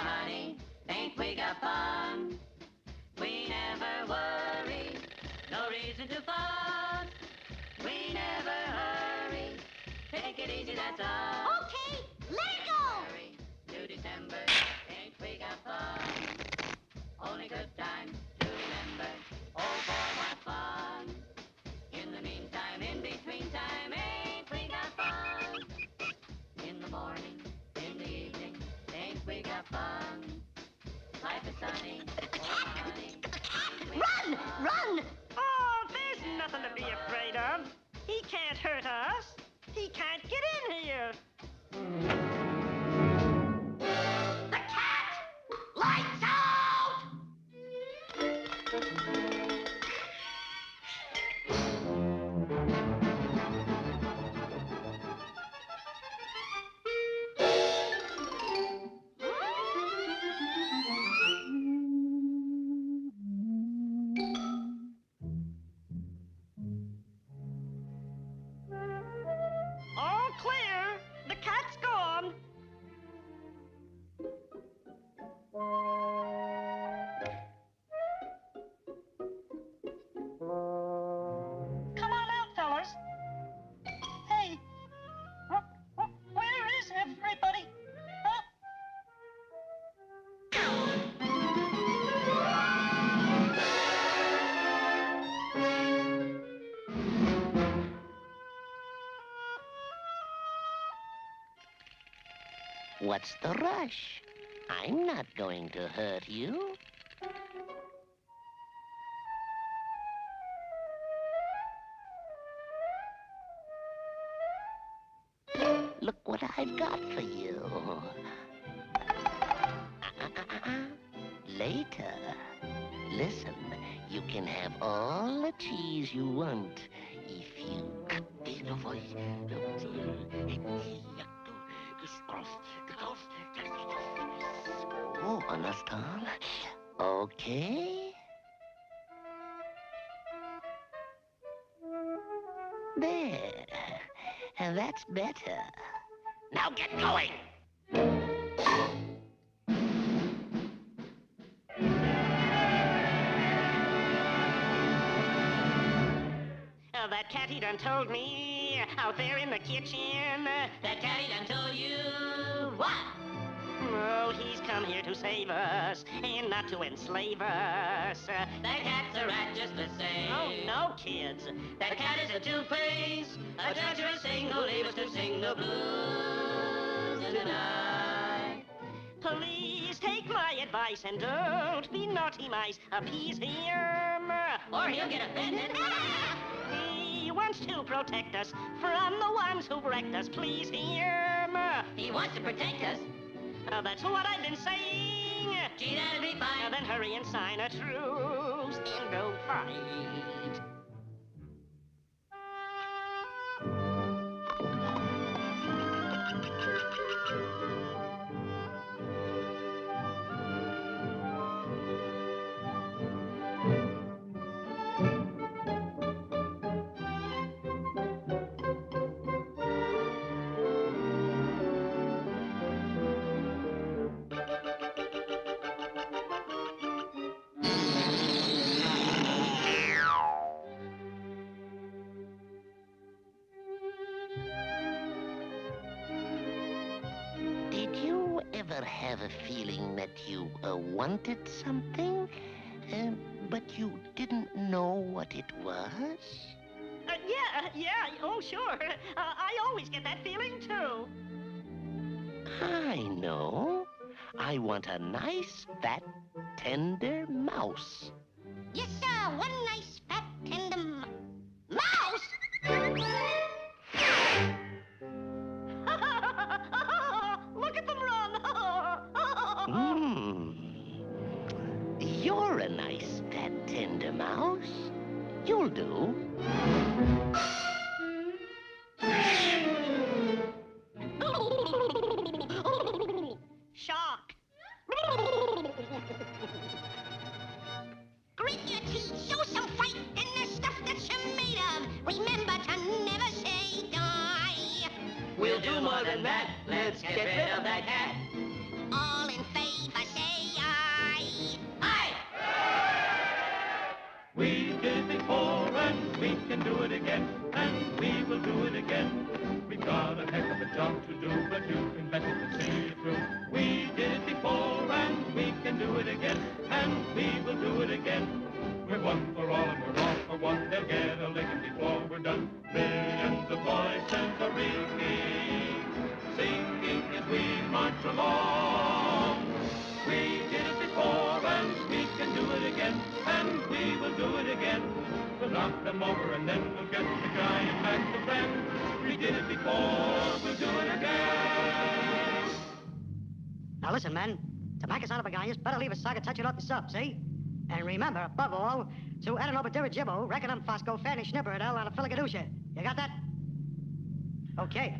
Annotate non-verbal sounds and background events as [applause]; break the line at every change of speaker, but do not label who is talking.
honey, ain't we got fun? We never worry, no reason to fuss. We never hurry, take it easy, that's all. Ain't we got fun? Life is sunny, honey. ain't we
Run, run.
Oh, there's nothing to be afraid of. He can't hurt us. He can't get in here.
What's the rush? I'm not going to hurt you. Look what I've got for you. Later. Listen, you can have all the cheese you want Oh, understand? Okay. There. That's better. Now get going.
Uh, that cat he done told me out there in the kitchen.
That cat he done told you what?
Oh, he's come here to save us and not to enslave us. Uh,
That cat's a rat just the same.
oh, no, kids.
That cat is a two-face, a treacherous thing who leaves us to sing the blues in the night.
Please take my advice and don't be naughty mice. Appease him.
Or he'll get offended. [laughs]
He wants to protect us from the ones who wrecked us. Please hear him.
He wants to protect us.
Uh, that's what I've been saying.
Gee, that'll be
Now
fine.
then hurry and sign a truce and don't fight.
Have a feeling that you uh, wanted something, uh, but you didn't know what it was?
Uh, yeah, yeah, oh sure. [laughs] Uh, I always get that feeling too.
I know. I want a nice, fat, tender mouse.
Yes, sir. One nice
do.
Shock.
Grit your teeth, show some fight in the stuff that you're made of. Remember to never say die.
We'll do more than that. Let's get rid
can do it again, and we will do it again. We've got a heck of a job to do, but you can bet it will see it through. We did it before and we can do it again, and we will do it again. We're one for all and we're all for one. They'll get a licking before we're done. Millions of voices are ringing, singing as we march along. Knock them over and then we'll get the giant back to friend. We did it before, we'll do it again.
Now listen, men. To make us out of a guy, you better leave a socket touching off the sub, see? And remember, above all, to Adenoba Dirigible, Reckonum Fosco, Fanny Schnipper, and a Filicadusha. You got that? Okay.